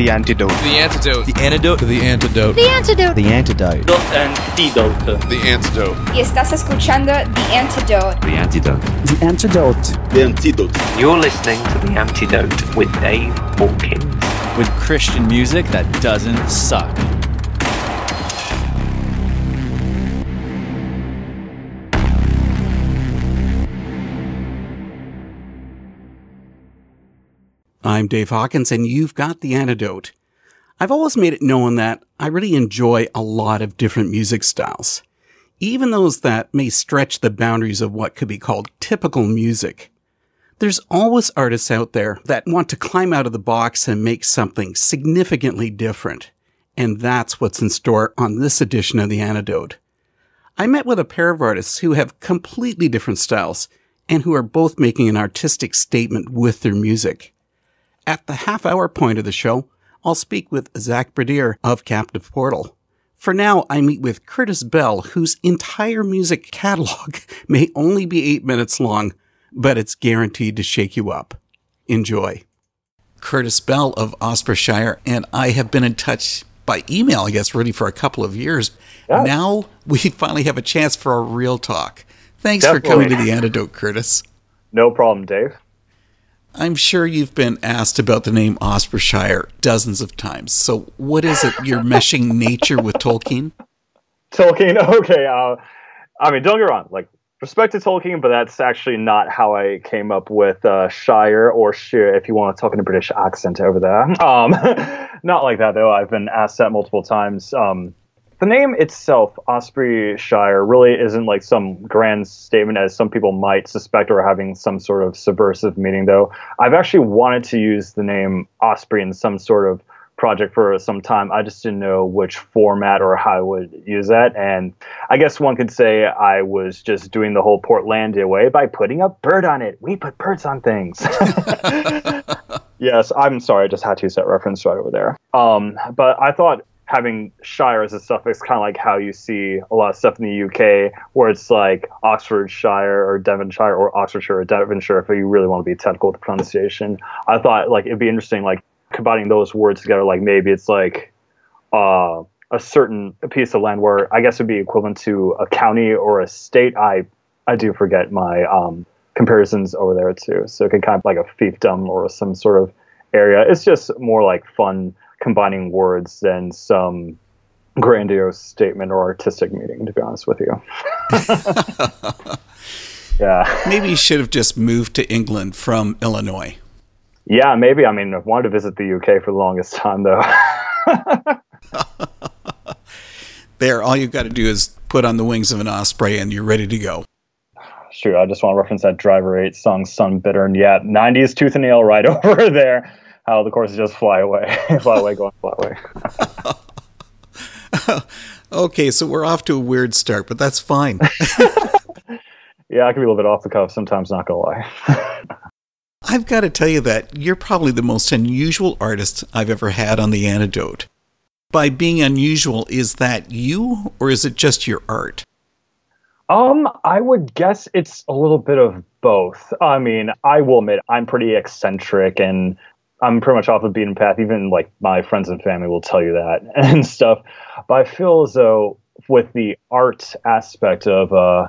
the antidote. The antidote. The antidote. The antidote. The antidote. The antidote. The antidote. The antidote. Estás escuchando The Antidote. The Antidote. The Antidote. The Antidote. You're listening to The Antidote with Dave Hawkins. With Christian music that doesn't suck. I'm Dave Hawkins, and you've got the antidote. I've always made it known that I really enjoy a lot of different music styles, even those that may stretch the boundaries of what could be called typical music. There's always artists out there that want to climb out of the box and make something significantly different, and that's what's in store on this edition of The Antidote. I met with a pair of artists who have completely different styles and who are both making an artistic statement with their music. At the half hour point of the show, I'll speak with Zach Bradier of Captive Portal. For now, I meet with Curtis Bell, whose entire music catalog may only be eight minutes long, but it's guaranteed to shake you up. Enjoy. Curtis Bell of Ospreyshire, and I have been in touch by email, I guess, really for a couple of years. Now we finally have a chance for a real talk. Thanks Definitely. for coming to the antidote, Curtis. No problem, Dave. I'm sure you've been asked about the name Ospreyshire dozens of times. So, what is it? You're meshing nature with Tolkien? Tolkien, okay. Uh, I mean, don't get wrong. Like, respect to Tolkien, but that's actually not how I came up with uh, Shire or Shire, if you want to talk in a British accent over there. Um, not like that, though. I've been asked that multiple times. Um, the name itself, Osprey Shire, really isn't like some grand statement as some people might suspect or having some sort of subversive meaning, though. I've actually wanted to use the name Osprey in some sort of project for some time. I just didn't know which format or how I would use that. And I guess one could say I was just doing the whole Portlandia way by putting a bird on it. We put birds on things. yes, I'm sorry. I just had to set reference right over there. Um, but I thought having Shire as a suffix, kind of like how you see a lot of stuff in the UK, where it's like Oxfordshire or Devonshire or Oxfordshire or Devonshire, if you really want to be technical with the pronunciation. I thought like it'd be interesting, like combining those words together. Like maybe it's like uh, a certain piece of land where I guess would be equivalent to a county or a state. I I do forget my um, comparisons over there too. So it could kind of like a fiefdom or some sort of area. It's just more like fun combining words than some grandiose statement or artistic meaning, to be honest with you. yeah. Maybe you should have just moved to England from Illinois. Yeah, maybe. I mean, I've wanted to visit the UK for the longest time, though. there, all you've got to do is put on the wings of an osprey and you're ready to go. Sure, I just want to reference that Driver 8 song, Sun Bitter. And yeah, 90s tooth and nail right over there. How the courses just fly away, fly away, going fly away. okay, so we're off to a weird start, but that's fine. yeah, I can be a little bit off the cuff sometimes, not gonna lie. I've got to tell you that you're probably the most unusual artist I've ever had on The Antidote. By being unusual, is that you or is it just your art? Um, I would guess it's a little bit of both. I mean, I will admit I'm pretty eccentric and I'm pretty much off the beaten path. Even like my friends and family will tell you that and stuff. But I feel as though with the art aspect of uh,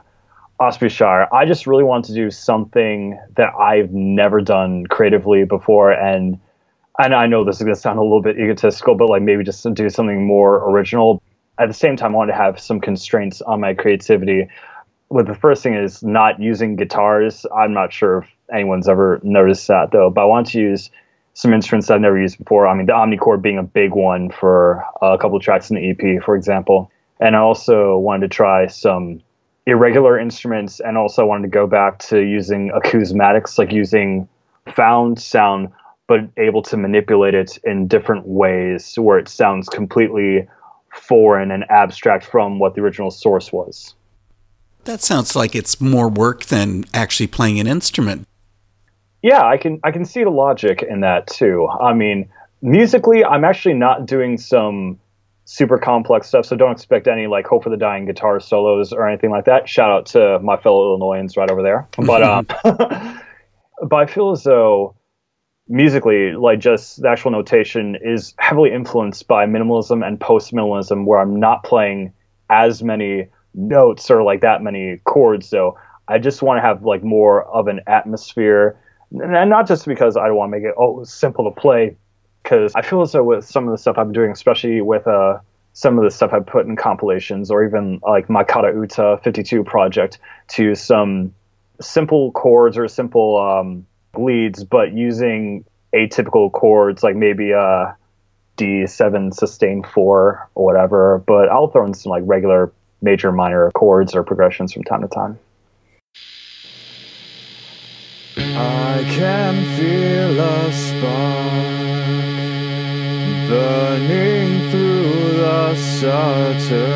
I just really want to do something that I've never done creatively before. And and I know this is going to sound a little bit egotistical, but like maybe just do something more original. At the same time, I want to have some constraints on my creativity. Well, the first thing is not using guitars. I'm not sure if anyone's ever noticed that though, but I want to use some instruments I've never used before. I mean, the Omnichord being a big one for uh, a couple of tracks in the EP, for example. And I also wanted to try some irregular instruments and also wanted to go back to using acousmatics, like using found sound, but able to manipulate it in different ways where it sounds completely foreign and abstract from what the original source was. That sounds like it's more work than actually playing an instrument. Yeah, I can I can see the logic in that too. I mean, musically, I'm actually not doing some super complex stuff, so don't expect any like Hope for the Dying guitar solos or anything like that. Shout out to my fellow Illinoisans right over there. But um, but I feel as though musically, like just the actual notation is heavily influenced by minimalism and post minimalism, where I'm not playing as many notes or like that many chords. So I just want to have like more of an atmosphere, and not just because I want to make it oh simple to play, because I feel as though with some of the stuff I've been doing, especially with uh some of the stuff I put in compilations or even like my Kata Uta 52 project to some simple chords or simple um, leads, but using atypical chords like maybe a D7 sustain four or whatever. But I'll throw in some like regular major minor chords or progressions from time to time. I can feel a spark burning through the subterfuge.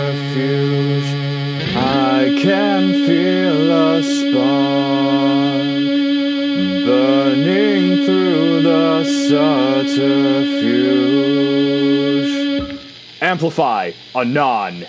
I can feel a spark burning through the subterfuge. Amplify, anon.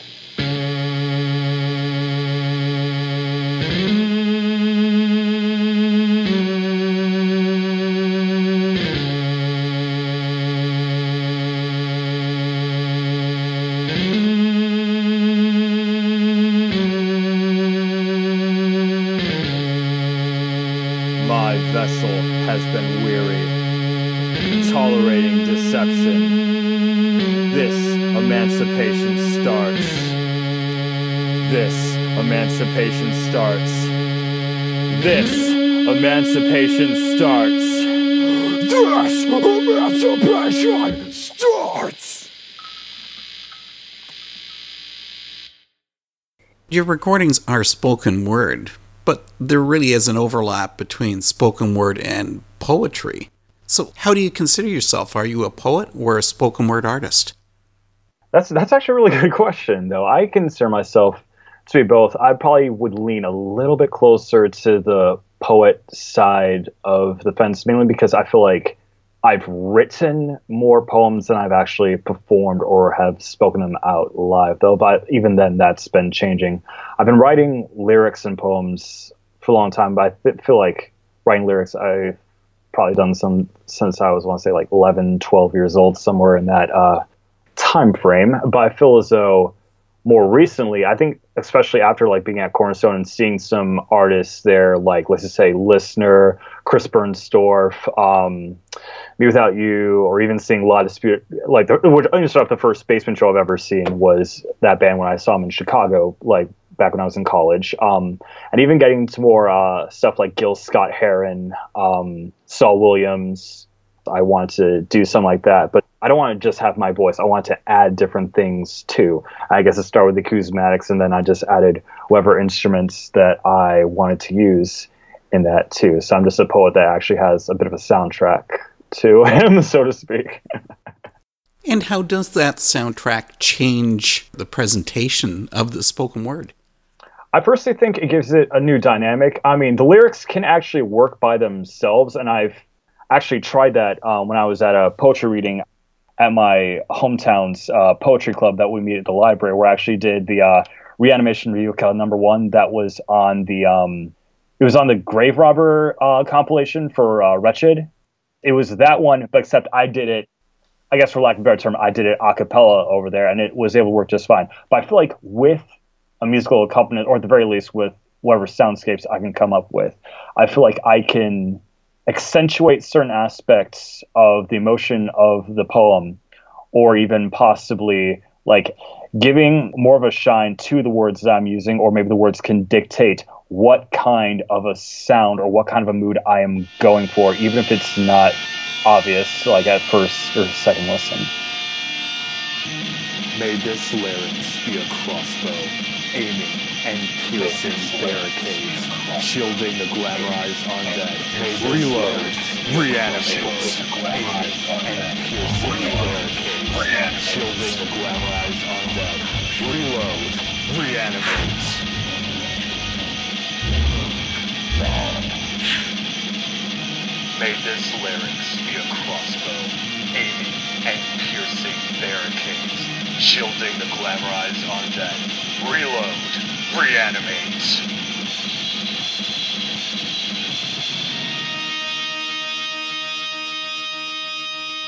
Has been weary, tolerating deception. This emancipation starts. This emancipation starts. This emancipation starts. This emancipation starts! Your recordings are spoken word, but there really is an overlap between spoken word and poetry. So, how do you consider yourself? Are you a poet or a spoken word artist? That's that's actually a really good question, though. I consider myself to be both. I probably would lean a little bit closer to the poet side of the fence, mainly because I feel like I've written more poems than I've actually performed or have spoken them out live, though. But even then, that's been changing. I've been writing lyrics and poems for a long time, but I feel like writing lyrics, I've probably done some since I was, want to say, like 11, 12 years old, somewhere in that uh, time frame. But I feel as though more recently, I think, especially after like being at Cornerstone and seeing some artists there, like let's just say Listener, Chris Bernstorff, um, Me Without You, or even seeing La Dispute, like the, which I just the first basement show I've ever seen was that band when I saw them in Chicago, like back when I was in college. Um, and even getting to more uh, stuff like Gil Scott Heron, um, Saul Williams. I want to do something like that, but I don't want to just have my voice. I want to add different things too. I guess I started with the Acousmatics, and then I just added whatever instruments that I wanted to use in that too. So I'm just a poet that actually has a bit of a soundtrack to him, so to speak. And how does that soundtrack change the presentation of the spoken word? I personally think it gives it a new dynamic. I mean, the lyrics can actually work by themselves, and I've actually tried that um, when I was at a poetry reading at my hometown's uh, poetry club that we meet at the library, where I actually did the uh, reanimation Ryuka number one that was on the um, it was on the Grave Robber uh, compilation for uh, Wretched. It was that one, but except I did it. I guess for lack of a better term, I did it a cappella over there, and it was able to work just fine. But I feel like with a musical accompaniment, or at the very least with whatever soundscapes I can come up with, I feel like I can accentuate certain aspects of the emotion of the poem, or even possibly like giving more of a shine to the words that I'm using, or maybe the words can dictate what kind of a sound or what kind of a mood I am going for, even if it's not obvious, like at first or second listen. May this larynx be a crossbow, aiming and piercing barricades, shielding the glamorized undead. Reload, reanimate, aiming and piercing barricades, shielding the glamorized undead. Reload, reanimate. May this larynx be a crossbow, aiming and piercing barricades, shielding the glamorized undead. Reload, reanimate.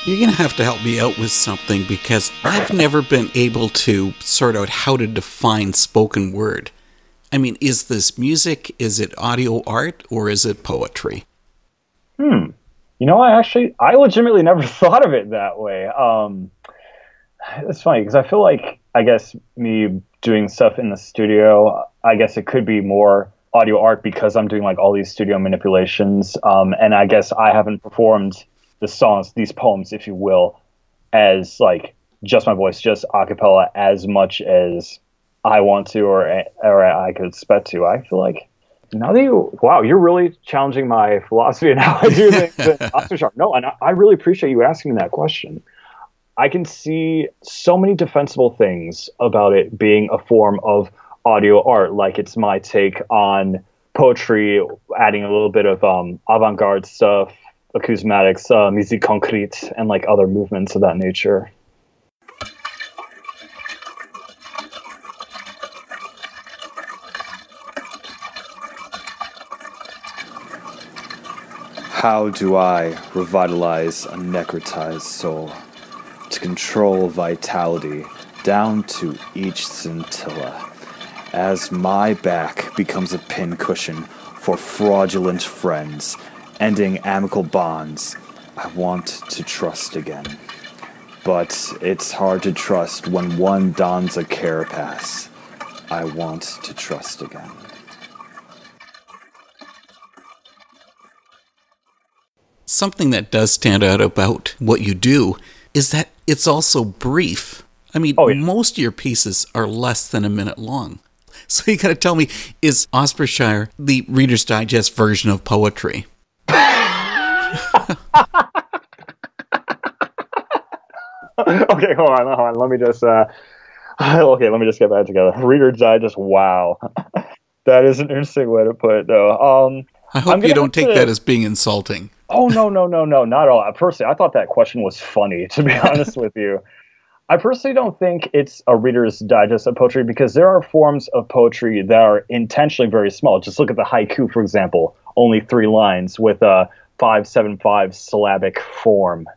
You're going to have to help me out with something because I've never been able to sort out how to define spoken word. I mean, is this music? Is it audio art? Or is it poetry? Hmm. You know, I actually, I legitimately never thought of it that way. Um, it's funny because I feel like, I guess, me doing stuff in the studio, I guess it could be more audio art because I'm doing like all these studio manipulations. Um, and I guess I haven't performed the songs, these poems, if you will, as like just my voice, just a cappella as much as I want to or or I could expect to. I feel like now that you wow, you're really challenging my philosophy and how I do things. no, and I really appreciate you asking that question. I can see so many defensible things about it being a form of audio art. Like it's my take on poetry, adding a little bit of um, avant-garde stuff, acousmatics, uh, musique concrète, and like other movements of that nature. How do I revitalize a necrotized soul? To control vitality down to each scintilla, as my back becomes a pincushion for fraudulent friends, ending amicable bonds, I want to trust again. But it's hard to trust when one dons a carapace. I want to trust again. something that does stand out about what you do is that it's also brief. I mean, oh, yeah. most of your pieces are less than a minute long. So you got to tell me, is Ospreyshire the Reader's Digest version of poetry? okay, hold on, hold on. Let me just. Uh, okay, let me just get that together. Reader's Digest. Wow, that is an interesting way to put it, though. Um, I hope you don't take to... that as being insulting. Oh no, no, no, no, not at all. Personally, I thought that question was funny. To be honest with you, I personally don't think it's a Reader's Digest of poetry because there are forms of poetry that are intentionally very small. Just look at the haiku, for example, only three lines with a five seven five syllabic form.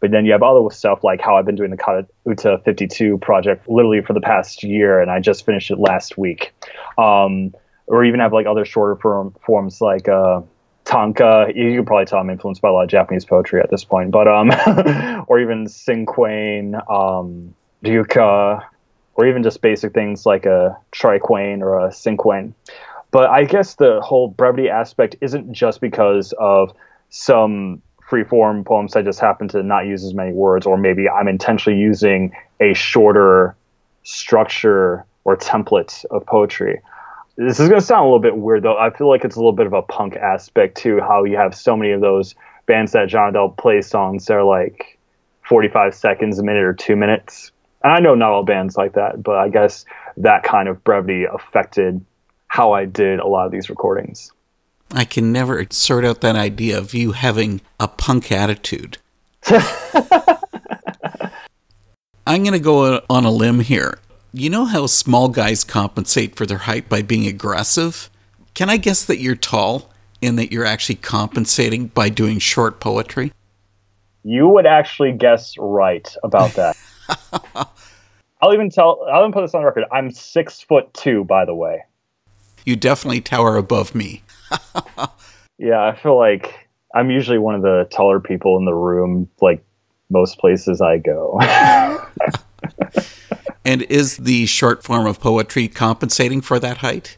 But then you have other stuff like how I've been doing the Kata Uta 52 project literally for the past year, and I just finished it last week. Um, or even have like other shorter form, forms like uh, tanka. You can probably tell I'm influenced by a lot of Japanese poetry at this point, but um, or even cinquain, um, ryuka, or even just basic things like a triquain or a cinquain. But I guess the whole brevity aspect isn't just because of some free form poems I just happen to not use as many words, or maybe I'm intentionally using a shorter structure or template of poetry this is going to sound a little bit weird though. I feel like it's a little bit of a punk aspect to how you have so many of those bands that John Adele plays songs that are like 45 seconds, a minute, or two minutes. And I know not all bands like that, but I guess that kind of brevity affected how I did a lot of these recordings. I can never sort out that idea of you having a punk attitude. I'm going to go on a limb here. You know how small guys compensate for their height by being aggressive? Can I guess that you're tall and that you're actually compensating by doing short poetry? You would actually guess right about that. I'll even tell. I'll even put this on record. I'm six foot two, by the way. You definitely tower above me. yeah, I feel like I'm usually one of the taller people in the room, like most places I go. And is the short form of poetry compensating for that height?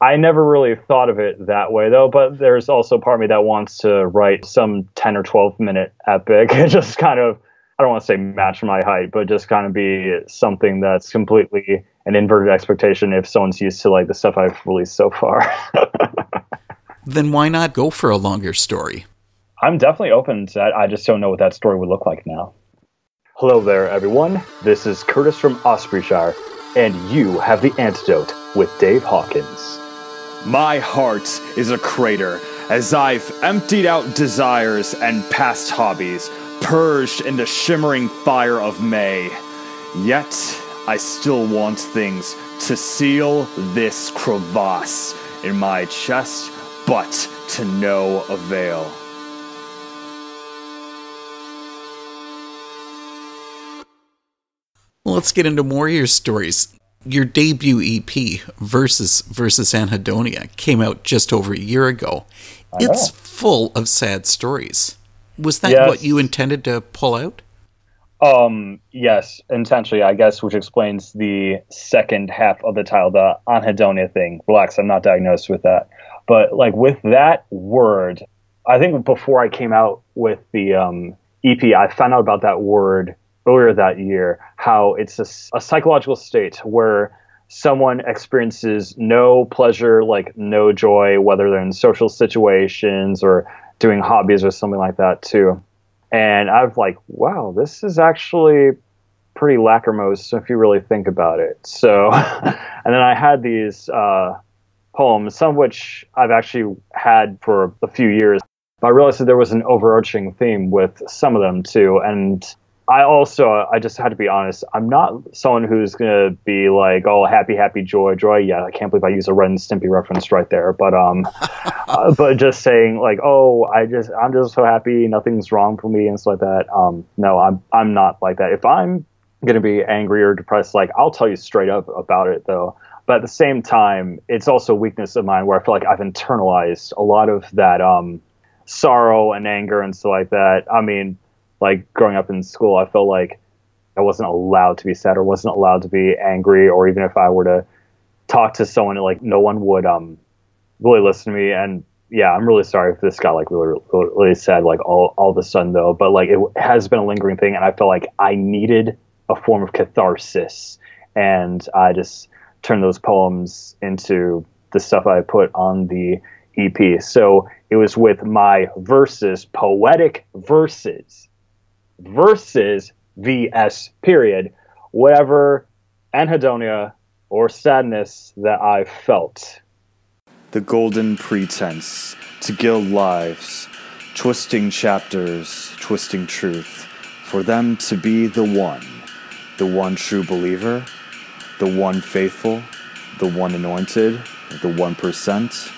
I never really thought of it that way though, but there's also part of me that wants to write some 10 or 12 minute epic and just kind of I don't want to say match my height, but just kind of be something that's completely an inverted expectation if someone's used to like the stuff I've released so far. then why not go for a longer story? I'm definitely open to that. I just don't know what that story would look like now. Hello there, everyone. This is Curtis from Ospreyshire, and you have the antidote with Dave Hawkins. My heart is a crater as I've emptied out desires and past hobbies, purged in the shimmering fire of May. Yet, I still want things to seal this crevasse in my chest, but to no avail. Let's get into more of your stories. Your debut EP, Versus versus Anhedonia, came out just over a year ago. It's full of sad stories. Was that Yes. what you intended to pull out? Um, yes, intentionally, I guess, which explains the second half of the title, the anhedonia thing. Relax, I'm not diagnosed with that. But like with that word, I think before I came out with the um, EP, I found out about that word earlier that year. How it's a psychological state where someone experiences no pleasure, like no joy, whether they're in social situations or doing hobbies or something like that too and I was like, wow, this is actually pretty lachrymose if you really think about it. So, and then I had these uh, poems, some of which I've actually had for a few years. But I realized that there was an overarching theme with some of them too, and I also, I just had to be honest. I'm not someone who's gonna be like, "Oh, happy, happy, joy, joy." Yeah, I can't believe I use a Ren and Stimpy reference right there. But um, uh, but just saying like, "Oh, I just, I'm just so happy, nothing's wrong for me," and stuff like that. Um, no, I'm, I'm not like that. If I'm gonna be angry or depressed, like I'll tell you straight up about it, though. But at the same time, it's also a weakness of mine where I feel like I've internalized a lot of that um, sorrow and anger and stuff like that. I mean, like growing up in school, I felt like I wasn't allowed to be sad or wasn't allowed to be angry, or even if I were to talk to someone, like no one would um really listen to me. And yeah, I'm really sorry if this got like really really, really sad like all all of a sudden though. But like it has been a lingering thing, and I felt like I needed a form of catharsis, and I just turned those poems into the stuff I put on the EP. So it was with my verses, poetic verses versus VS period, whatever anhedonia or sadness that I felt. The golden pretense to gild lives, twisting chapters, twisting truth, for them to be the one, the one true believer, the one faithful, the one anointed, the one percent.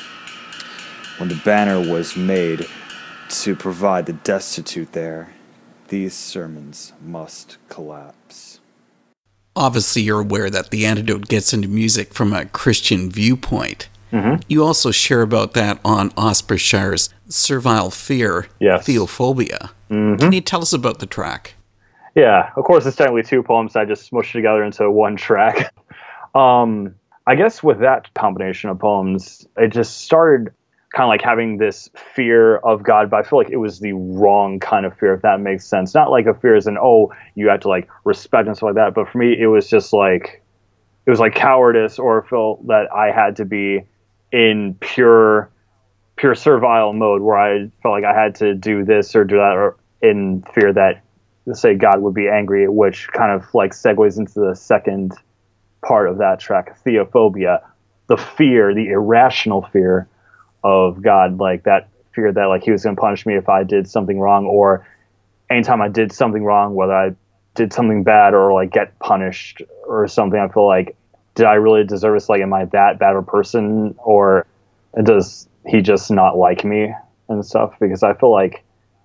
When the banner was made to provide the destitute there, these sermons must collapse. Obviously, you're aware that the antidote gets into music from a Christian viewpoint. You also share about that on Ospreyshire's Servile Fear, Yes. Theophobia. Can you tell us about the track? Yeah, of course, it's technically two poems. I just smushed together into one track. Um, I guess with that combination of poems, it just started kind of like having this fear of God, but I feel like it was the wrong kind of fear, if that makes sense. Not like a fear as in, oh, you have to like respect and stuff like that, but for me, it was just like, it was like cowardice or felt that I had to be in pure, pure servile mode where I felt like I had to do this or do that or in fear that say God would be angry, which kind of like segues into the second part of that track, theophobia, the fear, the irrational fear of God, like that fear that like he was going to punish me if I did something wrong, or anytime I did something wrong, whether I did something bad or like get punished or something, I feel like did I really deserve this? Like, am I that bad a person, or does he just not like me and stuff? Because I feel like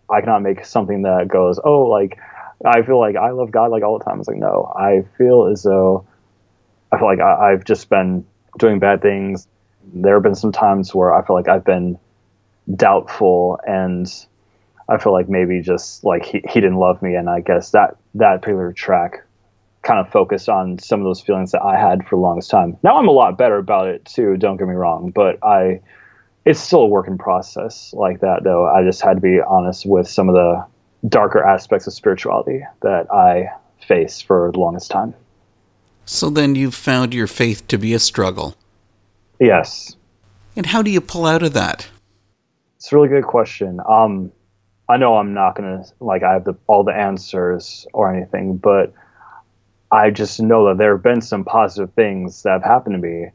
I cannot make something that goes, oh, like I feel like I love God like all the time. It's like no, I feel as though I feel like I, I've just been doing bad things. There have been some times where I feel like I've been doubtful, and I feel like maybe just like he, he didn't love me, and I guess that that particular track kind of focused on some of those feelings that I had for the longest time. Now I'm a lot better about it too. Don't get me wrong, but I it's still a working process like that though. I just had to be honest with some of the darker aspects of spirituality that I faced for the longest time. So then you've found your faith to be a struggle. Yes. And how do you pull out of that? It's a really good question. Um, I know I'm not gonna like I have the, all the answers or anything, but I just know that there have been some positive things that have happened to me.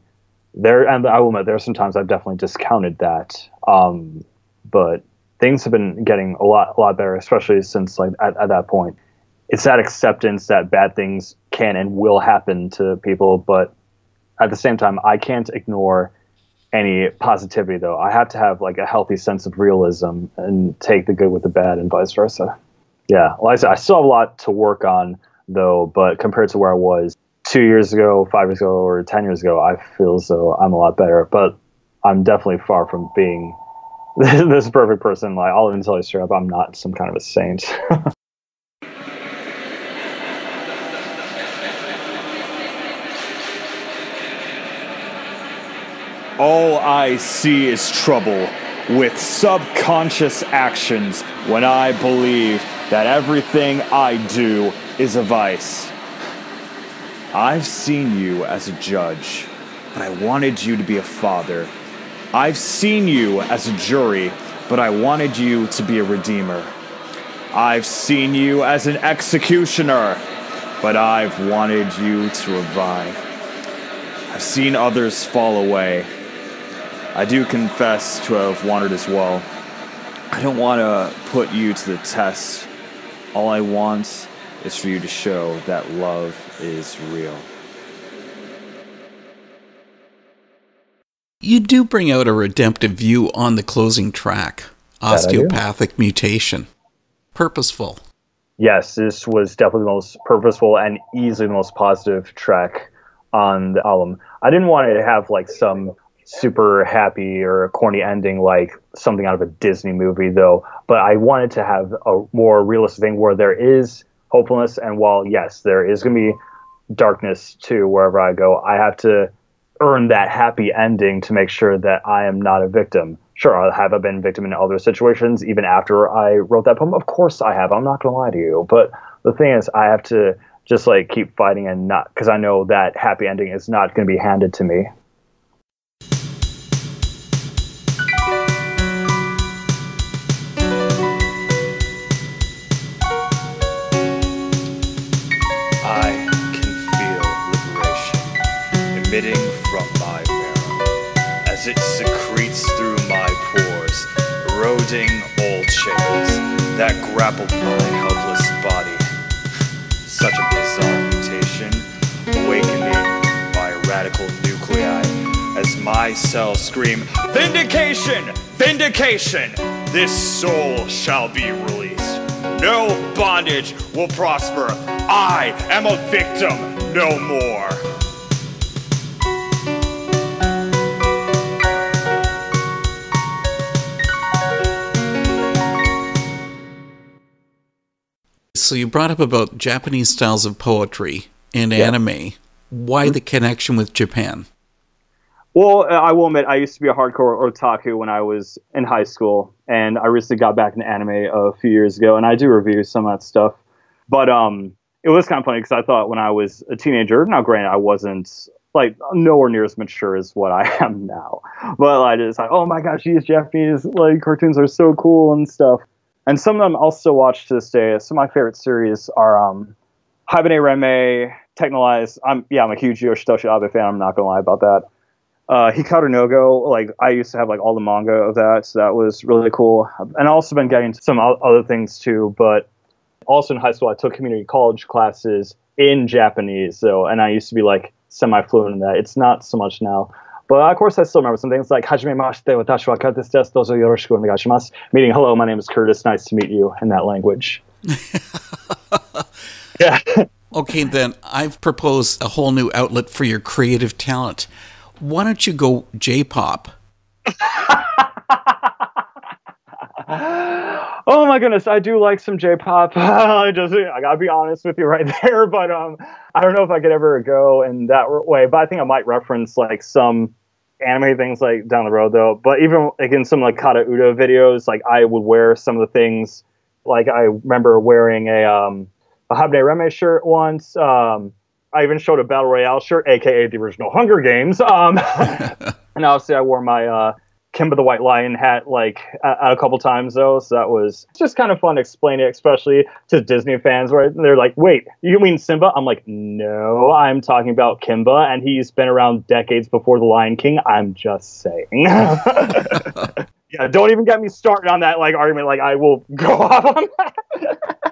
There, and I will admit, there are some times I've definitely discounted that. Um, but things have been getting a lot, a lot better, especially since like at, at that point, it's that acceptance that bad things can and will happen to people, but at the same time, I can't ignore any positivity though. I have to have like a healthy sense of realism and take the good with the bad and vice versa. Yeah, like I said, I still have a lot to work on, though. But compared to where I was two years ago, five years ago, or ten years ago, I feel as though I'm a lot better. But I'm definitely far from being this perfect person. Like I'll even tell you straight up, I'm not some kind of a saint. All I see is trouble with subconscious actions when I believe that everything I do is a vice. I've seen you as a judge, but I wanted you to be a father. I've seen you as a jury, but I wanted you to be a redeemer. I've seen you as an executioner, but I've wanted you to revive. I've seen others fall away. I do confess to have wandered as well. I don't want to put you to the test. All I want is for you to show that love is real. You do bring out a redemptive view on the closing track That I do. osteopathic mutation. Purposeful. yes, this was definitely the most purposeful and easily the most positive track on the album. I didn't want it to have like some super happy or a corny ending like something out of a Disney movie though, but I wanted to have a more realistic thing where there is hopefulness and while yes, there is going to be darkness too wherever I go, I have to earn that happy ending to make sure that I am not a victim. Sure, I have I been victim in other situations even after I wrote that poem? Of course I have. I'm not going to lie to you. But the thing is, I have to just like keep fighting and not because I know that happy ending is not going to be handed to me. Grappled my helpless body. Such a bizarre mutation, awakening by radical nuclei as my cells scream, Vindication! Vindication! This soul shall be released. No bondage will prosper. I am a victim no more. So you brought up about Japanese styles of poetry and Yeah. anime. Why the connection with Japan? Well, uh, I will admit, I used to be a hardcore otaku when I was in high school, and I recently got back into anime a few years ago, and I do review some of that stuff. But um, it was kind of funny because I thought when I was a teenager, now granted, I wasn't like nowhere near as mature as what I am now, but I just like, oh my gosh, these Japanese like cartoons are so cool and stuff. And some of them I'll still watch to this day. Some of my favorite series are um, Haibane Renmei, Texhnolyze. I'm yeah, I'm a huge Yoshitoshi Abe fan. I'm not gonna lie about that uh, Hikaru no Go, like I used to have like all the manga of that, so that was really cool. And I also been getting some other things too, but also in high school I took community college classes in Japanese, so and I used to be like semi fluent in that. It's not so much now. But of course, I still remember some things like "Hajime mashite, watashi wa Curtis desu, dozo yoroshiku onegaishimasu," meaning "Hello, my name is Curtis. Nice to meet you" in that language. yeah. Okay, then I've proposed a whole new outlet for your creative talent. Why don't you go J-pop? oh my goodness, I do like some J-pop. I just I gotta be honest with you right there, but um, I don't know if I could ever go in that way. But I think I might reference like some anime things like down the road though. But even like in some like Kata Uta videos, like I would wear some of the things. Like I remember wearing a um a Haibane Renmei shirt once. Um, I even showed a battle royale shirt, aka the original Hunger Games. Um, and obviously I wore my uh Kimba the White Lion hat like a, a couple times though, so that was just kind of fun to explain it, especially to Disney fans. Right? They're like, "Wait, you mean Simba?" I'm like, "No, I'm talking about Kimba, and he's been around decades before the Lion King." I'm just saying. yeah, don't even get me started on that like argument. Like, I will go off on that.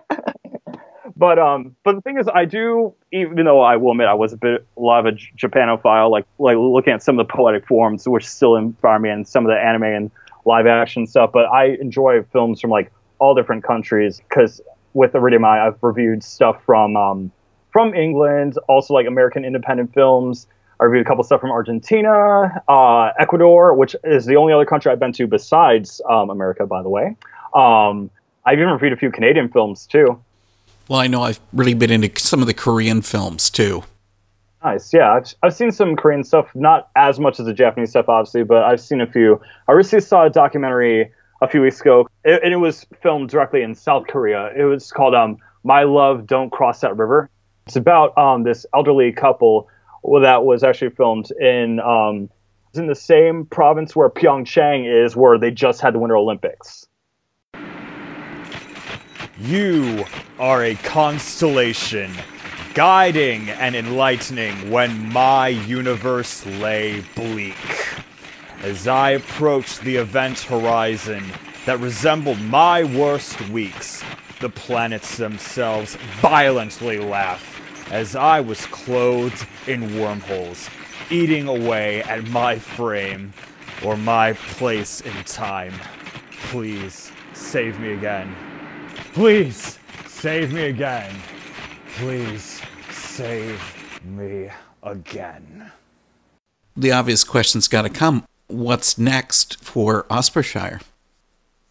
But um, but the thing is, I do, even though I will admit I was a bit a lot of a Japanophile, like like looking at some of the poetic forms, which still inspire me, and some of the anime and live action stuff. But I enjoy films from like all different countries because with Iridium I've reviewed stuff from um, from England, also like American independent films. I reviewed a couple stuff from Argentina, uh, Ecuador, which is the only other country I've been to besides um, America, by the way. Um, I've even reviewed a few Canadian films too. Well, I know I've really been into some of the Korean films too. Nice, yeah. I've, I've seen some Korean stuff, not as much as the Japanese stuff, obviously, but I've seen a few. I recently saw a documentary a few weeks ago, it, and it was filmed directly in South Korea. It was called um, "My Love Don't Cross That River." It's about um, this elderly couple that was actually filmed in um, in the same province where Pyeongchang is, where they just had the Winter Olympics. You are a constellation, guiding and enlightening when my universe lay bleak. As I approached the event horizon that resembled my worst weeks, the planets themselves violently laughed as I was clothed in wormholes, eating away at my frame or my place in time. Please save me again. Please save me again. Please save me again. The obvious question's got to come. What's next for Ospreyshire?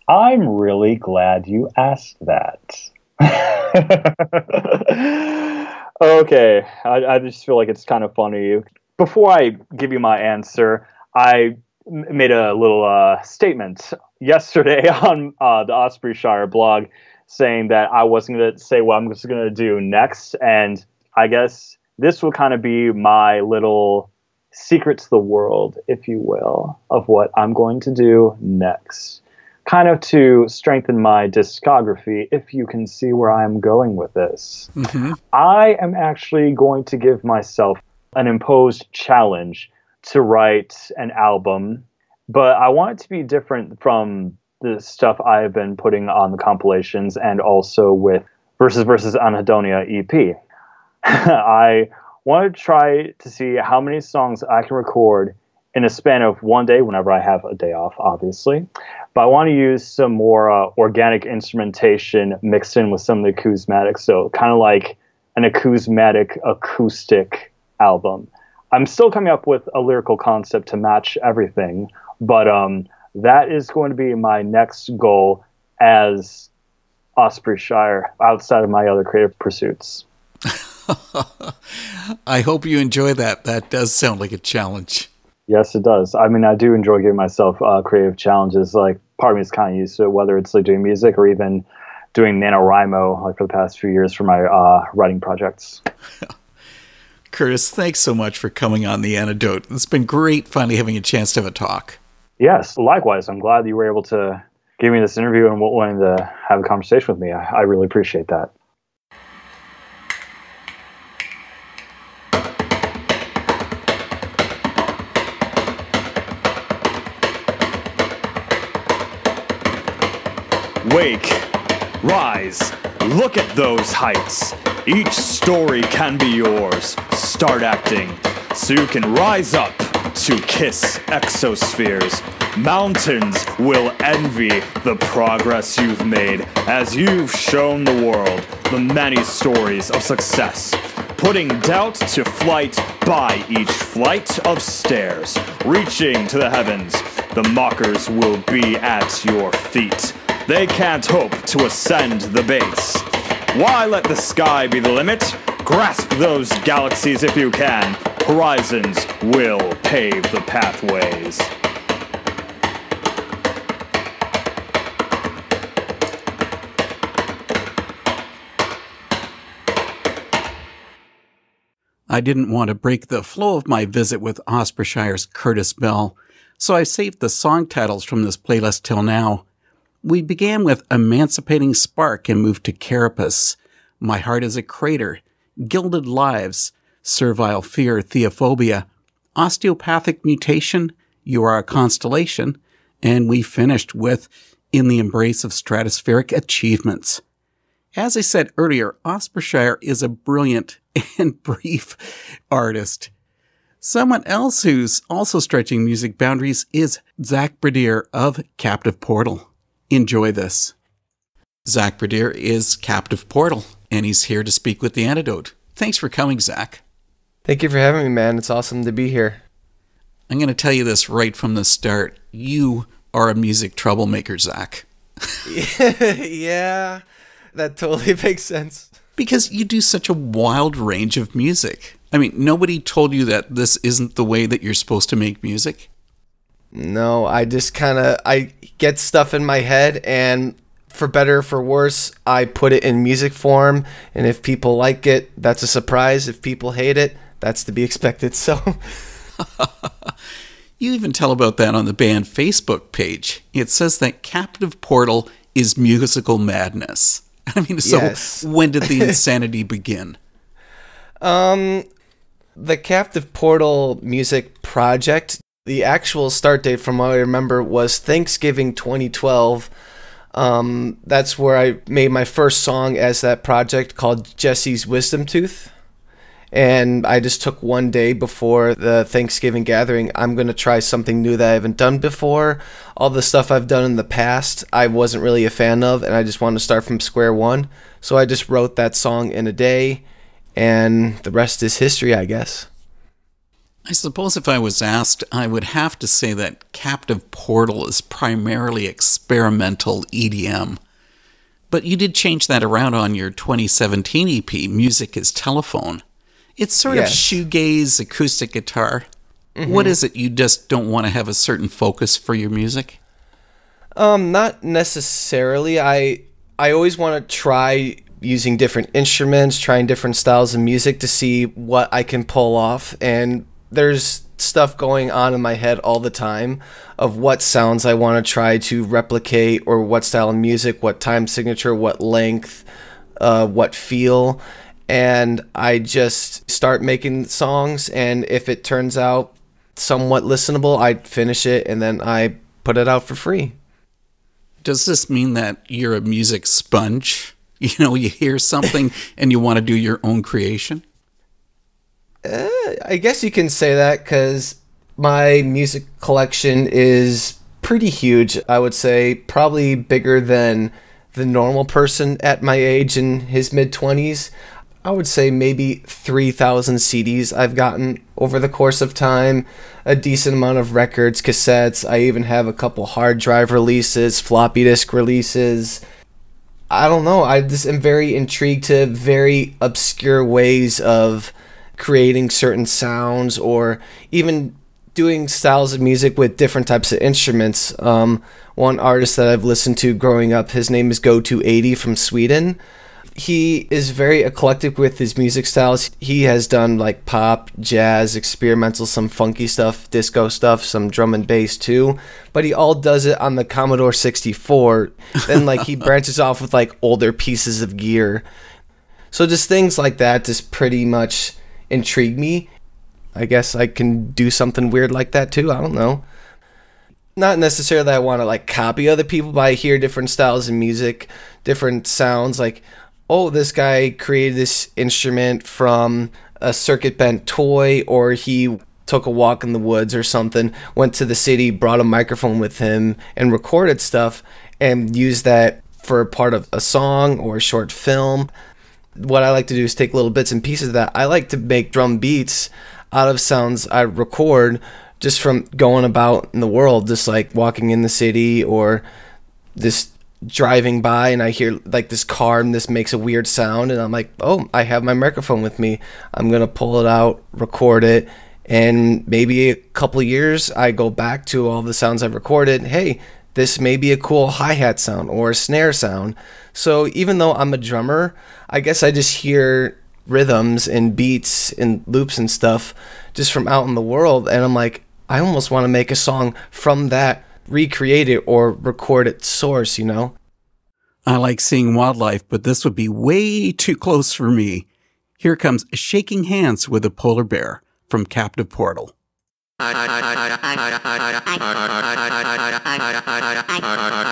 I'm really glad you asked that. okay, I, I, just feel like it's kind of funny. Before I give you my answer, I made a little uh, statement yesterday on uh, the Ospreyshire blog saying that I wasn't going to say what I'm just going to do next. And I guess this will kind of be my little secret to the world, if you will, of what I'm going to do next. Kind of to strengthen my discography, if you can see where I'm going with this. Mm-hmm. I am actually going to give myself an imposed challenge to write an album, but I want it to be different from the stuff I have been putting on the compilations and also with Versus versus Anhedonia EP. I want to try to see how many songs I can record in a span of one day, whenever I have a day off, obviously. But I want to use some more uh, organic instrumentation mixed in with some of the acousmatics. So, kind of like an acousmatic acoustic album. I'm still coming up with a lyrical concept to match everything, but um, that is going to be my next goal as Osprey Shire outside of my other creative pursuits. I hope you enjoy that. That does sound like a challenge. Yes, it does. I mean, I do enjoy giving myself uh, creative challenges. Like, part of me is kind of used to it, whether it's like doing music or even doing NaNoWriMo like for the past few years for my uh, writing projects. Curtis, thanks so much for coming on The Antidote. It's been great finally having a chance to have a talk. Yes, likewise. I'm glad you were able to give me this interview and wanting to have a conversation with me. I, I really appreciate that. Wake, rise, look at those heights. Each story can be yours. Start acting so you can rise up to kiss exospheres. Mountains will envy the progress you've made as you've shown the world the many stories of success. Putting doubt to flight by each flight of stairs. Reaching to the heavens, the mockers will be at your feet. They can't hope to ascend the base. Why let the sky be the limit? Grasp those galaxies if you can. Horizons will pave the pathways. I didn't want to break the flow of my visit with Ospreyshire's Curtis Bell, so I saved the song titles from this playlist till now. We began with Emancipating Spark and moved to Carapace, My Heart is a Crater, Gilded Lives, servile fear, theophobia, osteopathic mutation, you are a constellation, and we finished with In the Embrace of Stratospheric Achievements. As I said earlier, Ospreyshire is a brilliant and brief artist. Someone else who's also stretching music boundaries is Zach Bradier of Captive Portal. Enjoy this. Zach Bradier is Captive Portal, and he's here to speak with the antidote. Thanks for coming, Zach. Thank you for having me, man. It's awesome to be here. I'm going to tell you this right from the start. You are a music troublemaker, Zach. yeah, that totally makes sense. Because you do such a wild range of music. I mean, nobody told you that this isn't the way that you're supposed to make music? No, I just kind of I get stuff in my head and for better or for worse, I put it in music form and if people like it, that's a surprise. If people hate it, that's to be expected. So You even tell about that on the band Facebook page. It says that Captive Portal is musical madness. I mean, so Yes. when did the insanity begin? Um, the Captive Portal music project, the actual start date from what I remember was Thanksgiving 2012. Um, that's where I made my first song as that project called Jesse's Wisdom Tooth. And I just took one day before the Thanksgiving gathering. I'm going to try something new that I haven't done before. All the stuff I've done in the past, I wasn't really a fan of, and I just wanted to start from square one. So I just wrote that song in a day, and the rest is history, I guess. I suppose if I was asked, I would have to say that Captive Portal is primarily experimental EDM. But you did change that around on your 2017 EP, Music is Telephone. It's sort Yes. of shoegaze acoustic guitar. What is it you just don't want to have a certain focus for your music? Um, not necessarily. I I always want to try using different instruments, trying different styles of music to see what I can pull off. And there's stuff going on in my head all the time of what sounds I want to try to replicate, or what style of music, what time signature, what length, uh, what feel. And I just start making songs, and if it turns out somewhat listenable, I finish it and then I put it out for free. Does this mean that you're a music sponge? You know, you hear something and you want to do your own creation? Uh, I guess you can say that because my music collection is pretty huge. I would say probably bigger than the normal person at my age in his mid 20s. I would say maybe 3,000 CDs I've gotten over the course of time, a decent amount of records, cassettes. I even have a couple hard drive releases, floppy disk releases. I don't know. I just am very intrigued to very obscure ways of creating certain sounds or even doing styles of music with different types of instruments. Um, one artist that I've listened to growing up, his name is Goto80 from Sweden. He is very eclectic with his music styles. He has done like pop, jazz, experimental, some funky stuff, disco stuff, some drum and bass too. But he all does it on the Commodore 64. then like he branches off with like older pieces of gear. So just things like that just pretty much intrigue me. I guess I can do something weird like that too. I don't know. Not necessarily that I want to like copy other people, but I hear different styles of music, different sounds. Like, oh, this guy created this instrument from a circuit bent toy, or he took a walk in the woods or something, went to the city, brought a microphone with him, and recorded stuff and used that for part of a song or a short film what I like to do is take little bits and pieces of that. I like to make drum beats out of sounds I record just from going about in the world, just like walking in the city or just driving by and I hear like this car and this makes a weird sound and I'm like, "Oh, I have my microphone with me. I'm going to pull it out, record it, and maybe a couple years I go back to all the sounds I've recorded. Hey, this may be a cool hi-hat sound or a snare sound. So even though I'm a drummer, I guess I just hear rhythms and beats and loops and stuff just from out in the world and I'm like I almost want to make a song from that, recreate it or record its source, you know. I like seeing wildlife, but this would be way too close for me. Here comes Shaking Hands with a Polar Bear from Captive Portal.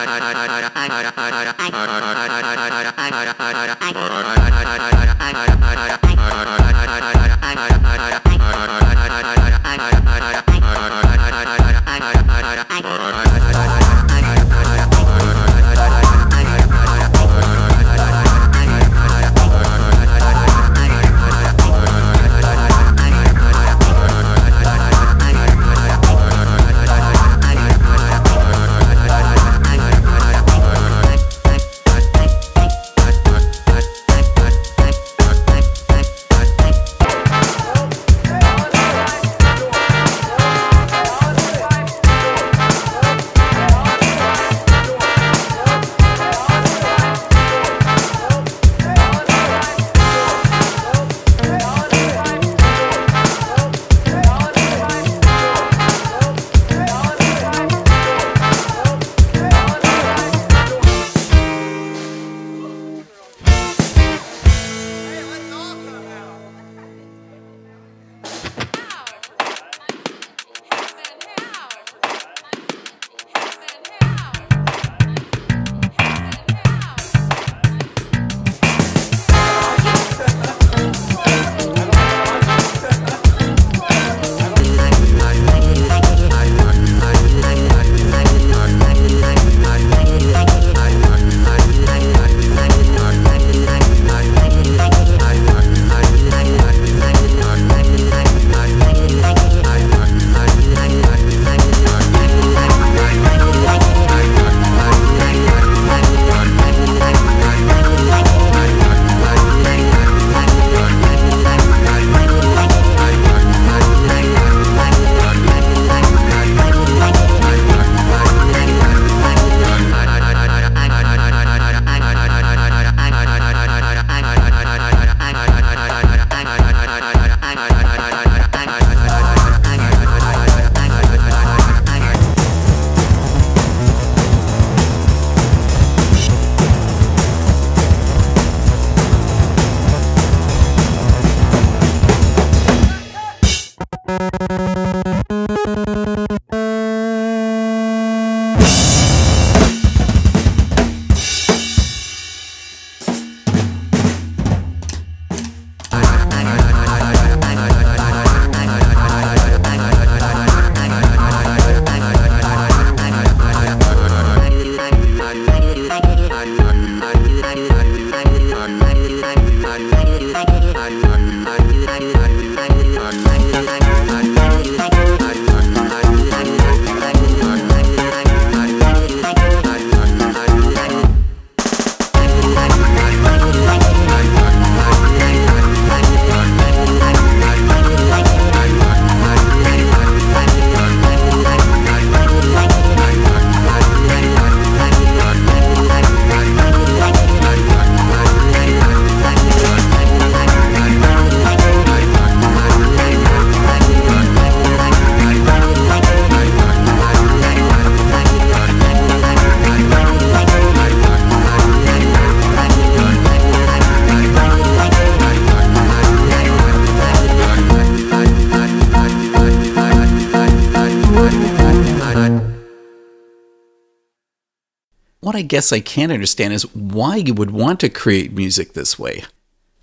guess I can't understand is why you would want to create music this way.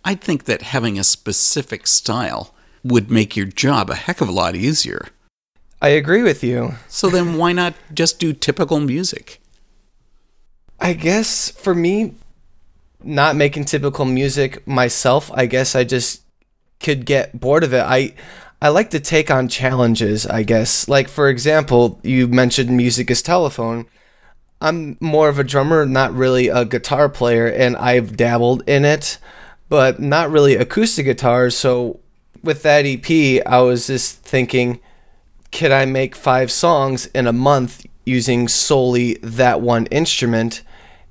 I'd think that having a specific style would make your job a heck of a lot easier. I agree with you. So then why not just do typical music? I guess for me, not making typical music myself, I guess I just could get bored of it. I I like to take on challenges, I guess. Like for example, you mentioned music is telephone. I'm more of a drummer, not really a guitar player, and I've dabbled in it, but not really acoustic guitar. So with that EP, I was just thinking, could I make five songs in a month using solely that one instrument?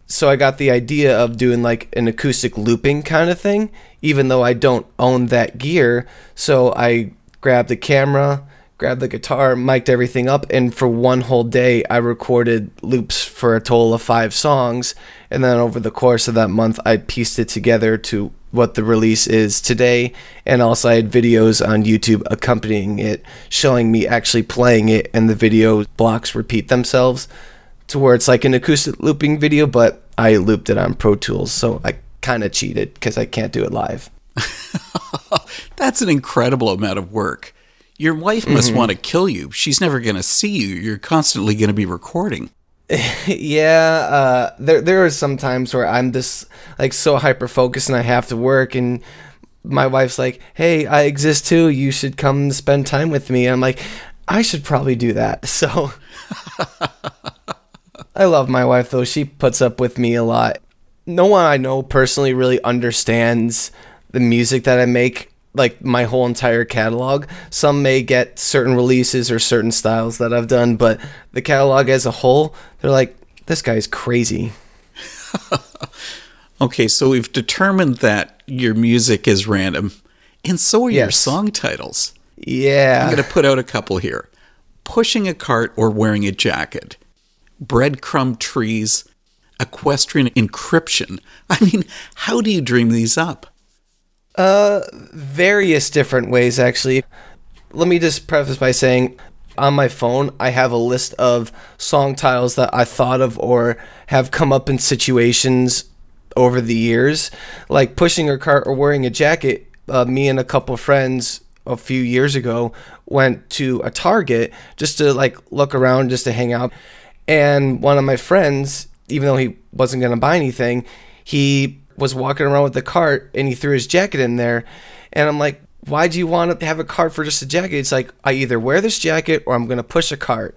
So I got the idea of doing like an acoustic looping kind of thing, even though I don't own that gear. So I grabbed the camera, grabbed the guitar, mic'd everything up, and for one whole day, I recorded loops for a total of five songs. And then over the course of that month, I pieced it together to what the release is today. And also, I had videos on YouTube accompanying it, showing me actually playing it, and the video blocks repeat themselves to where it's like an acoustic looping video, but I looped it on Pro Tools. So I kind of cheated because I can't do it live. That's an incredible amount of work. Your wife must want to kill you. She's never going to see you. You're constantly going to be recording. yeah, uh, there there are some times where I'm just like so hyper focused and I have to work and my wife's like, "Hey, I exist too. You should come spend time with me." I'm like, "I should probably do that." So I love my wife though. She puts up with me a lot. No one I know personally really understands the music that I make like my whole entire catalog. Some may get certain releases or certain styles that I've done, but the catalog as a whole, they're like, this guy's crazy. Okay, so we've determined that your music is random, and so are your song titles. Yeah. I'm going to put out a couple here Pushing a Cart or Wearing a Jacket, Breadcrumb Trees, Equestrian Encryption. I mean, how do you dream these up? Various different ways actually. Let me just preface by saying on my phone I have a list of song titles that I thought of or have come up in situations over the years, like pushing a cart or wearing a jacket. Uh, me and a couple friends a few years ago went to a Target just to like look around, just to hang out. And one of my friends, even though he wasn't going to buy anything, he was walking around with the cart and he threw his jacket in there. And I'm like, why do you want to have a cart for just a jacket? It's like, I either wear this jacket or I'm going to push a cart.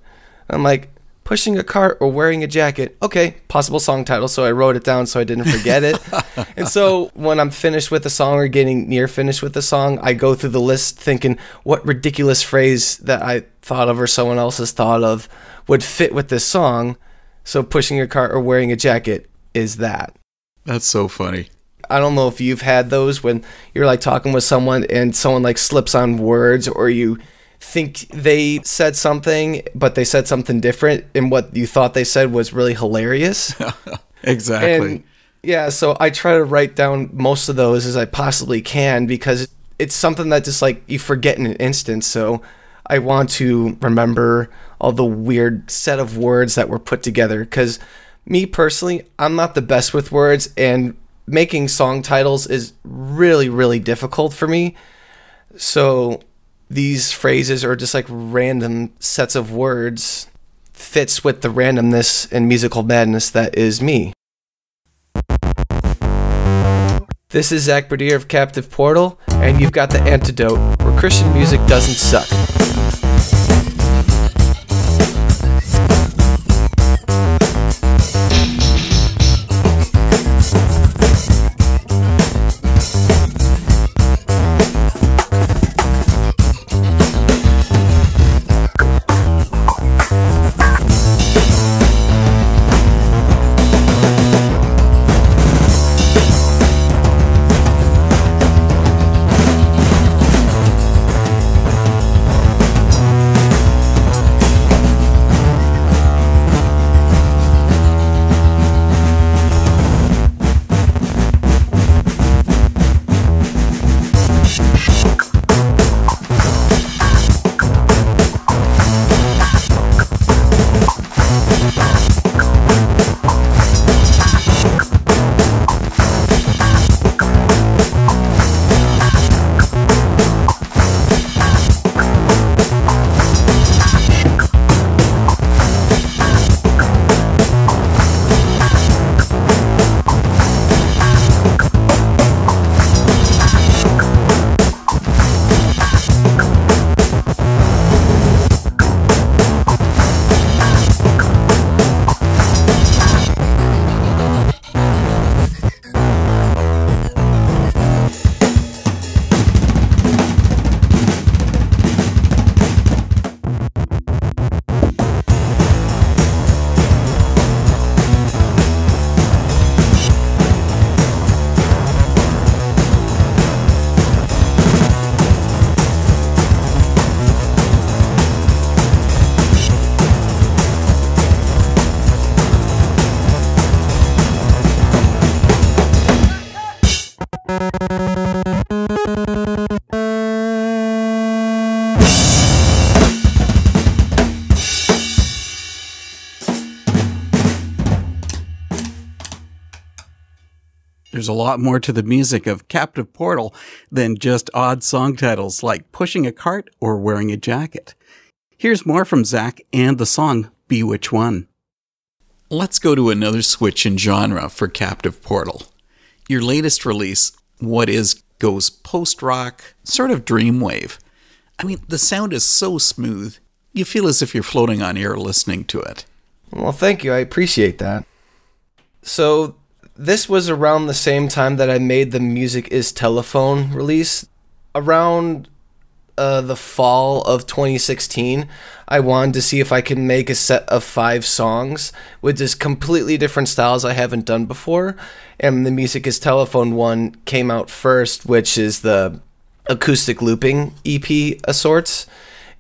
I'm like, pushing a cart or wearing a jacket. Okay, possible song title. So I wrote it down so I didn't forget it. and so when I'm finished with the song or getting near finished with the song, I go through the list thinking what ridiculous phrase that I thought of or someone else has thought of would fit with this song. So pushing a cart or wearing a jacket is that. That's so funny. I don't know if you've had those when you're like talking with someone and someone like slips on words or you think they said something but they said something different and what you thought they said was really hilarious. Exactly. and yeah, so I try to write down most of those as I possibly can because it's something that just like you forget in an instant. So I want to remember all the weird set of words that were put together because me personally, I'm not the best with words and making song titles is really really difficult for me. So these phrases are just like random sets of words fits with the randomness and musical madness that is me. This is Zach Berdier of Captive Portal, and you've got the antidote where Christian music doesn't suck. Lot more to the music of Captive Portal than just odd song titles like Pushing a Cart or Wearing a Jacket. Here's more from Zach and the song Be Which One. Let's go to another switch in genre for Captive Portal. Your latest release, What Is, goes post rock, sort of dreamwave. I mean, the sound is so smooth, you feel as if you're floating on air listening to it. Well, thank you. I appreciate that. So, this was around the same time that I made the Music is Telephone release. Around uh, the fall of 2016, I wanted to see if I could make a set of five songs with just completely different styles I haven't done before. And the Music is Telephone one came out first, which is the acoustic looping EP of sorts.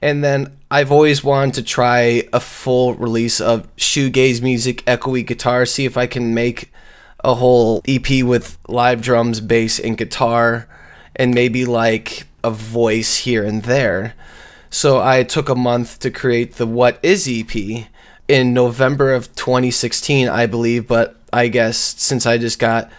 And then I've always wanted to try a full release of shoegaze music, echoey guitar, see if I can make a whole EP with live drums, bass, and guitar, and maybe like a voice here and there. So I took a month to create the What Is EP in November of 2016, I believe, but I guess since I just got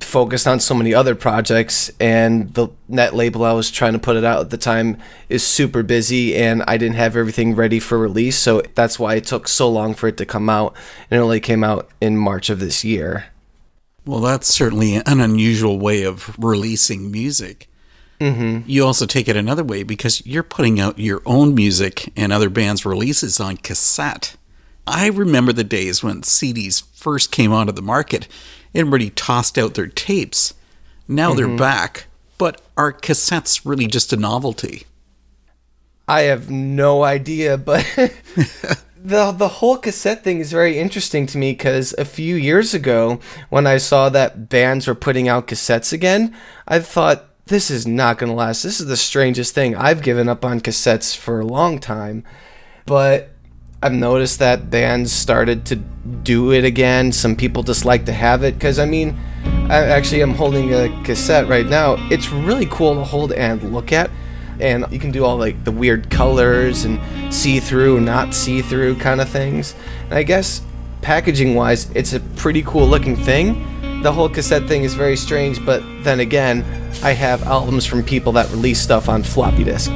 focused on so many other projects and the net label I was trying to put it out at the time is super busy and I didn't have everything ready for release so that's why it took so long for it to come out and it only came out in March of this year. Well, that's certainly an unusual way of releasing music. Mm-hmm. You also take it another way because you're putting out your own music and other bands' releases on cassette. I remember the days when CDs first came onto the market everybody tossed out their tapes. Now mm-hmm. they're back, but are cassettes really just a novelty? I have no idea, but the the whole cassette thing is very interesting to me because a few years ago, when I saw that bands were putting out cassettes again, I thought this is not going to last. This is the strangest thing. I've given up on cassettes for a long time, but I've noticed that bands started to do it again. Some people just like to have it because I mean, I actually am holding a cassette right now. It's really cool to hold and look at, and you can do all like the weird colors and see through, not see through kind of things. And I guess packaging wise, it's a pretty cool looking thing. The whole cassette thing is very strange, but then again, I have albums from people that release stuff on floppy disk.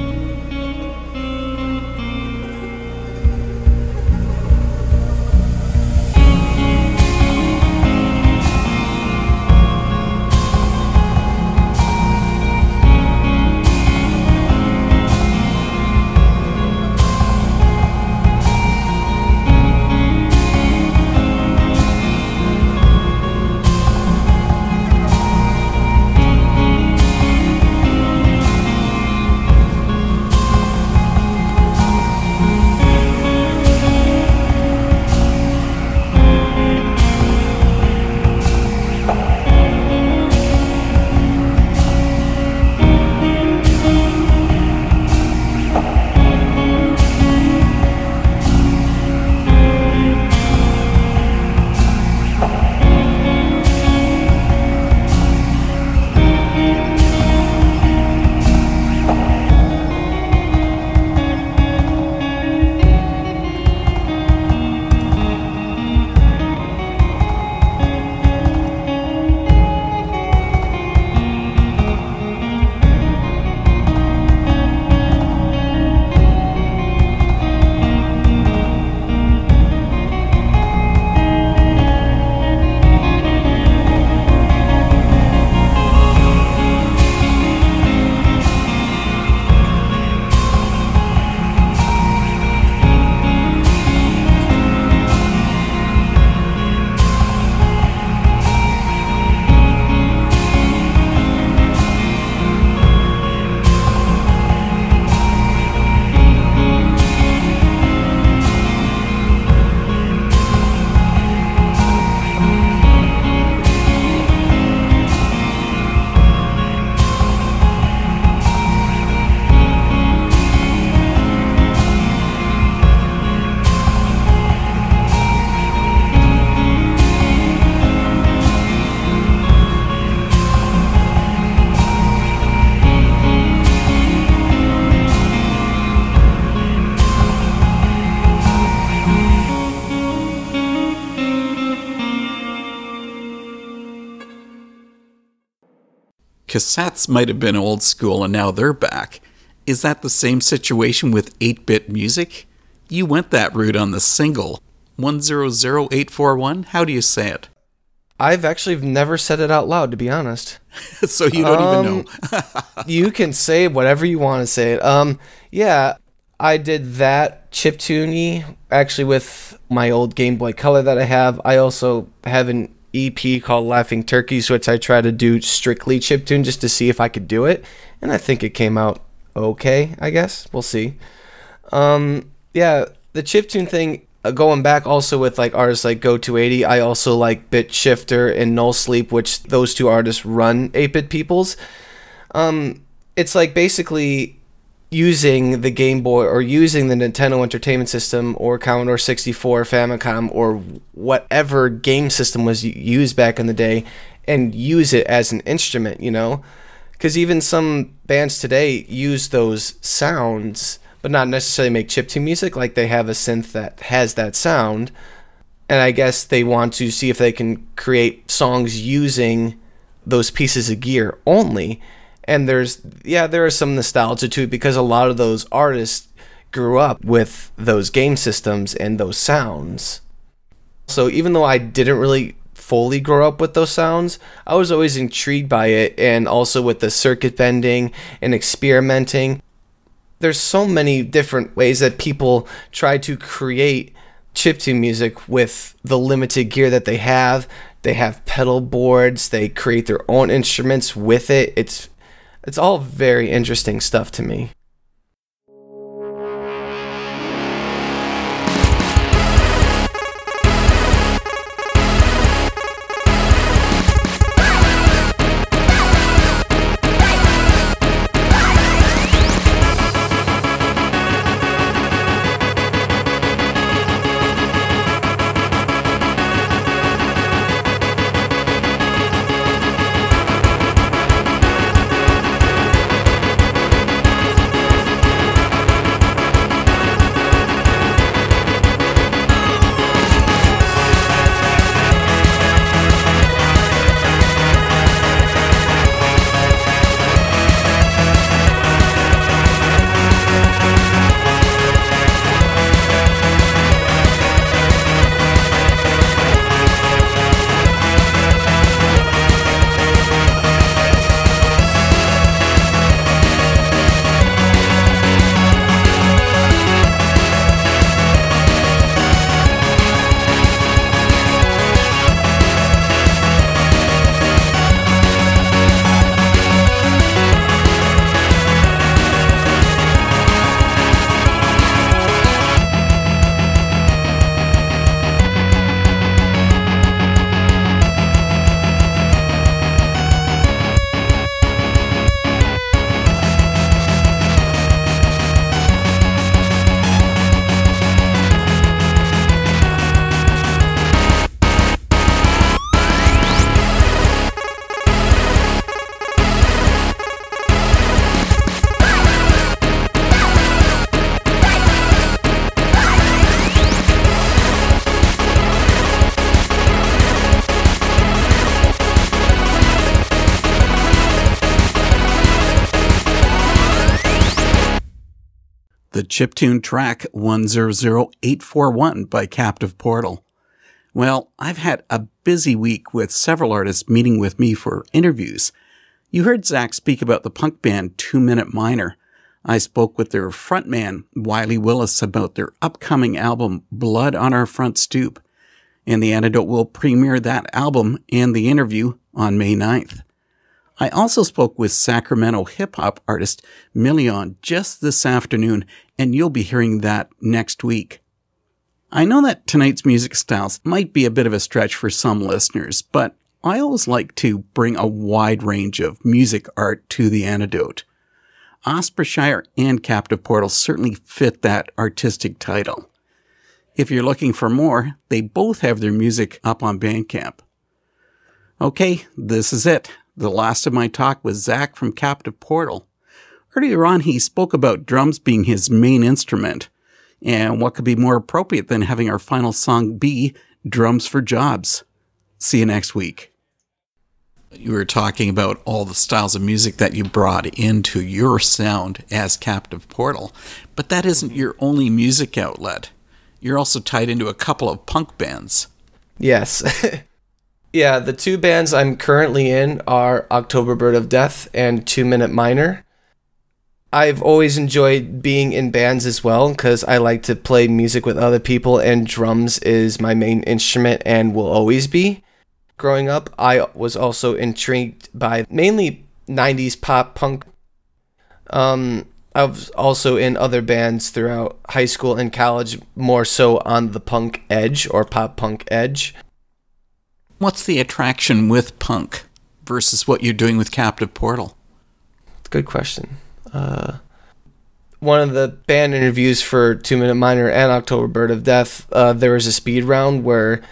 Cassettes might have been old school and now they're back. Is that the same situation with 8 bit music? You went that route on the single 100841. How do you say it? I've actually never said it out loud, to be honest. so you don't Um, even know. you can say whatever you want to say it. Um, yeah, I did that chip tuney actually with my old Game Boy Color that I have. I also have an EP called Laughing Turkeys, which I try to do strictly chip tune just to see if I could do it, and I think it came out okay. I guess we'll see. Um, yeah, the chip tune thing. Uh, going back also with like artists like Goto80, I also like Bitshifter and Nullsleep, which those two artists run 8bitpeoples. Um, it's like basically using the Game Boy or using the Nintendo Entertainment System or Commodore 64, Famicom, or whatever game system was used back in the day and use it as an instrument, you know? Because even some bands today use those sounds, but not necessarily make chiptune music. Like they have a synth that has that sound. And I guess they want to see if they can create songs using those pieces of gear only. And there's, yeah, there is some nostalgia to it because a lot of those artists grew up with those game systems and those sounds. So even though I didn't really fully grow up with those sounds, I was always intrigued by it and also with the circuit bending and experimenting. There's so many different ways that people try to create chiptune music with the limited gear that they have. They have pedal boards, they create their own instruments with it. It's it's all very interesting stuff to me. Chiptune track 100841 by Captive Portal. Well, I've had a busy week with several artists meeting with me for interviews. You heard Zach speak about the punk band Two Minute Minor. I spoke with their frontman, Wiley Willis, about their upcoming album, Blood on Our Front Stoop. And the antidote will premiere that album and the interview on May 9th. I also spoke with Sacramento hip hop artist Million just this afternoon, and you'll be hearing that next week. I know that tonight's music styles might be a bit of a stretch for some listeners, but I always like to bring a wide range of music art to the antidote. Ospreyshire and Captive Portal certainly fit that artistic title. If you're looking for more, they both have their music up on Bandcamp. Okay, this is it. The last of my talk with Zach from Captive Portal. Earlier on, he spoke about drums being his main instrument. And what could be more appropriate than having our final song be Drums for Jobs? See you next week. You were talking about all the styles of music that you brought into your sound as Captive Portal, but that isn't your only music outlet. You're also tied into a couple of punk bands. Yes. yeah, the two bands I'm currently in are October Bird of Death and Two Minute Minor. I've always enjoyed being in bands as well because I like to play music with other people, and drums is my main instrument and will always be. Growing up, I was also intrigued by mainly 90s pop punk. Um, I was also in other bands throughout high school and college, more so on the punk edge or pop punk edge. What's the attraction with punk versus what you're doing with Captive Portal? Good question. Uh, one of the band interviews for Two Minute Minor and October Bird of Death, uh, there was a speed round where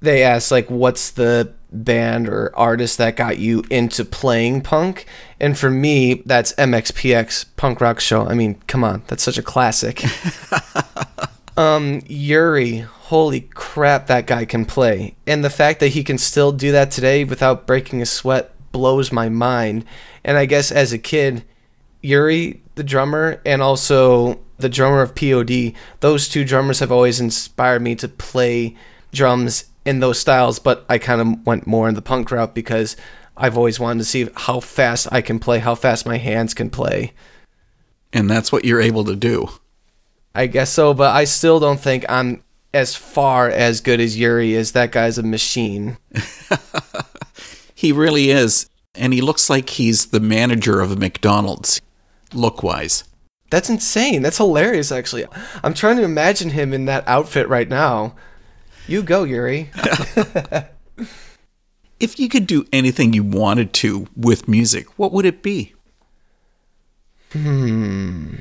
they asked like, "What's the band or artist that got you into playing punk?" And for me, that's MXPX Punk Rock Show. I mean, come on, that's such a classic. um, Yuri, holy crap, that guy can play, and the fact that he can still do that today without breaking a sweat blows my mind. And I guess as a kid Yuri, the drummer, and also the drummer of POD, those two drummers have always inspired me to play drums in those styles, but I kind of went more in the punk route because I've always wanted to see how fast I can play, how fast my hands can play. And that's what you're able to do. I guess so, but I still don't think I'm as far as good as Yuri is. That guy's a machine. he really is. And he looks like he's the manager of a McDonald's look wise. That's insane. That's hilarious, actually. I'm trying to imagine him in that outfit right now. You go, Yuri. if you could do anything you wanted to with music, what would it be? Hmm.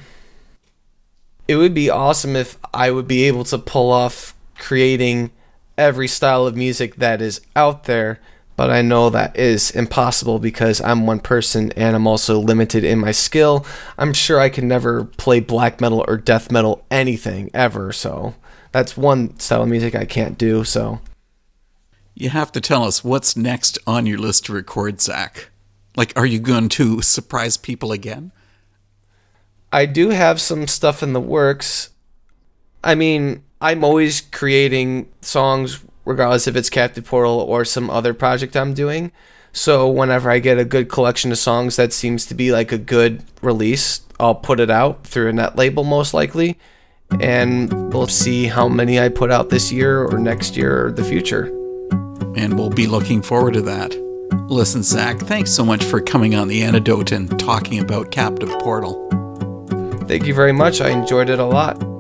It would be awesome if I would be able to pull off creating every style of music that is out there but I know that is impossible because I'm one person and I'm also limited in my skill. I'm sure I can never play black metal or death metal anything ever, so that's one style of music I can't do, so you have to tell us what's next on your list to record, Zach. Like, are you going to surprise people again? I do have some stuff in the works. I mean, I'm always creating songs regardless if it's Captive Portal or some other project I'm doing. So whenever I get a good collection of songs that seems to be like a good release, I'll put it out through a net label most likely. And we'll see how many I put out this year or next year or the future. And we'll be looking forward to that. Listen, Zach, thanks so much for coming on The Antidote and talking about Captive Portal. Thank you very much. I enjoyed it a lot.